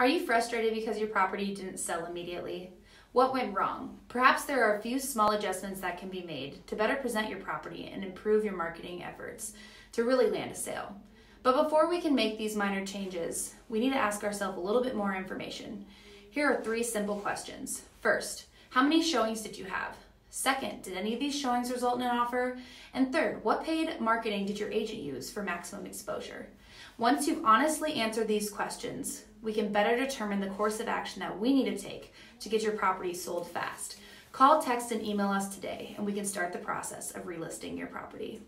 Are you frustrated because your property didn't sell immediately? What went wrong? Perhaps there are a few small adjustments that can be made to better present your property and improve your marketing efforts to really land a sale. But before we can make these minor changes, we need to ask ourselves a little bit more information. Here are three simple questions. First, how many showings did you have? Second, did any of these showings result in an offer? And third, what paid marketing did your agent use for maximum exposure? Once you've honestly answered these questions, we can better determine the course of action that we need to take to get your property sold fast. Call, text, and email us today, and we can start the process of relisting your property.